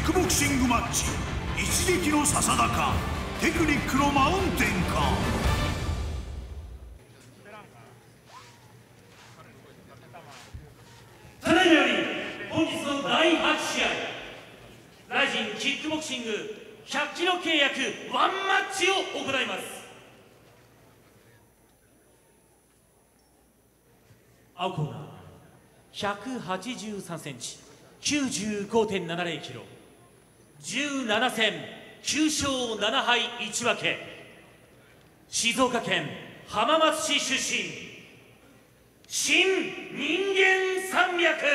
ックボクシングマッチ。一撃の笹田かテクニックのマウンテンか。ただいまより本日の第8試合。ライジンキックボクシング。100キロ契約ワンマッチを行います。青コーナー。183センチ。95.70キロ。17戦9勝7敗1分け。静岡県浜松市出身新人間山脈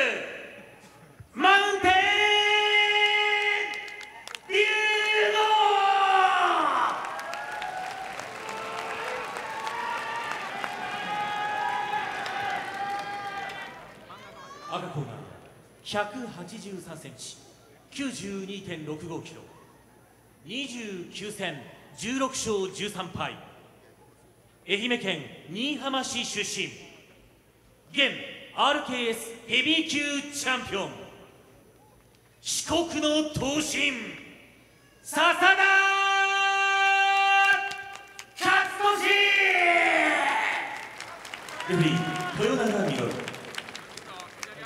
マウンテンデューゴ赤コーナー183センチ。92.65キロ。29戦16勝13敗。愛媛県新居浜市出身。現 RKS ヘビー級チャンピオン。四国の闘神。笹田勝利！レフリー豊永稔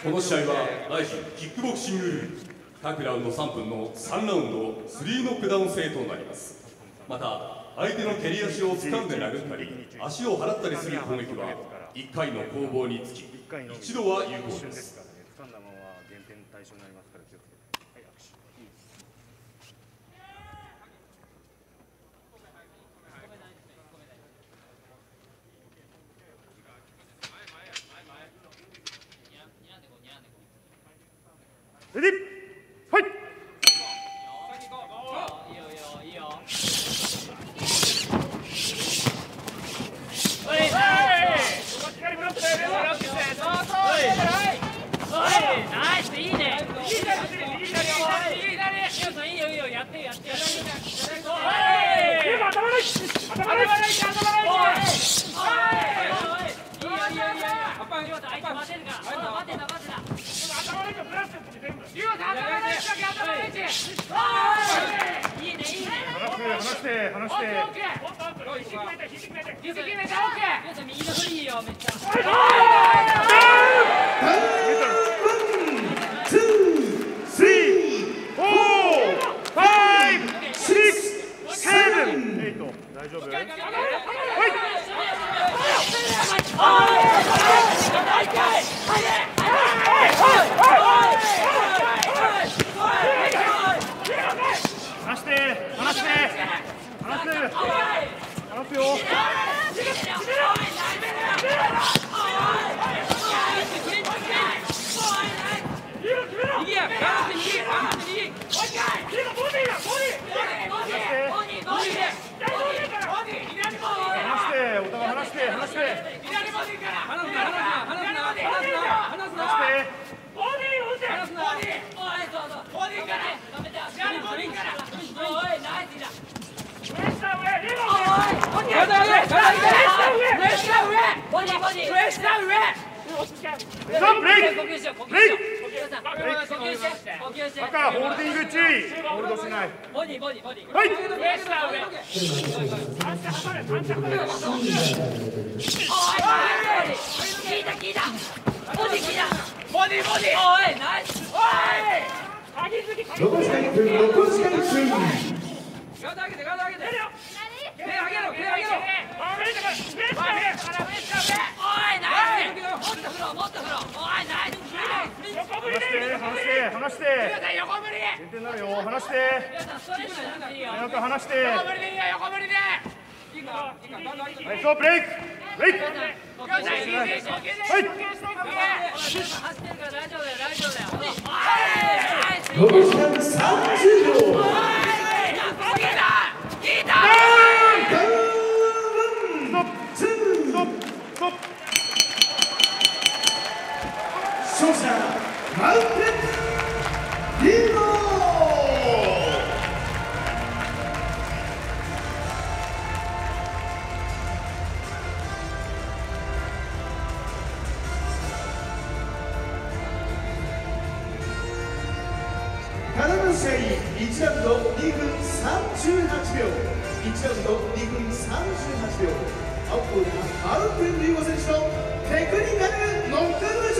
この試合はライジンキックボクシング。各ラウンド3分の3ラウンド3ノックダウン制となります。また相手の蹴り足を掴んで殴ったり足を払ったりする攻撃は1回の攻防につき一度は有効です。掴んだまま減点対象になりますから気をつけてはい握手いいレディーファイト離して離してツやらすよ。ストップブレイクブレイク赤ホールディング注意ホールドしないはい残し回数残し回数離して離し離して。減点になるよ離して。早く離して。はいストップブレイク。ブレイク。はい。残し回数30秒ストップツーストップストップ勝者マウンテン試合1ラウンド2分38秒。1ラウンド2分38秒。アップなマウンテンリーゴ選手のテクニカルノックムチ見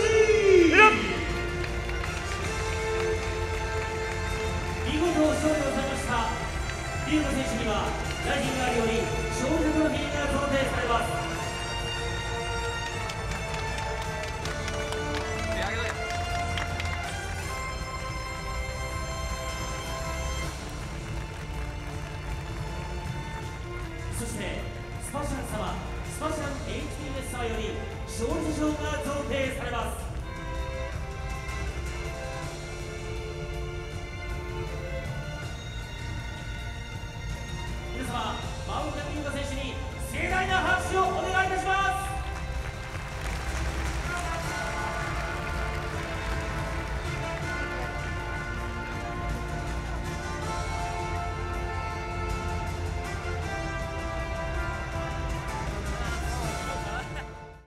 スパシャン様スパシャン HTS 様より勝利賞が贈呈されます。皆様馬岡優香選手に盛大な拍手をお願いします。